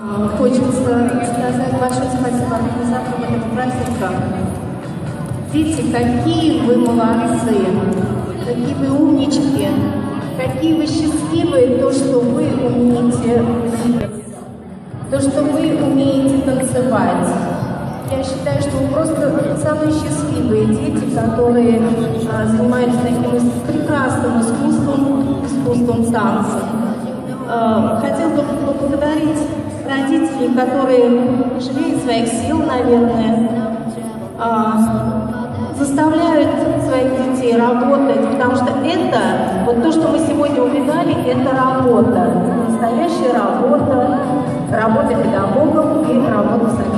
А, Хочется сказать большое спасибо организаторам этого праздника. Дети, какие вы молодцы, какие вы умнички, какие вы счастливые, то, что вы умеете то, что вы умеете танцевать. Я считаю, что вы просто самые счастливые дети, которые а, занимаются таким прекрасным искусством, искусством танца. Родителей, которые жалеют своих сил, наверное, а, заставляют своих детей работать, потому что это, вот то, что мы сегодня увидали, это работа, настоящая работа, работа педагогов и работа самих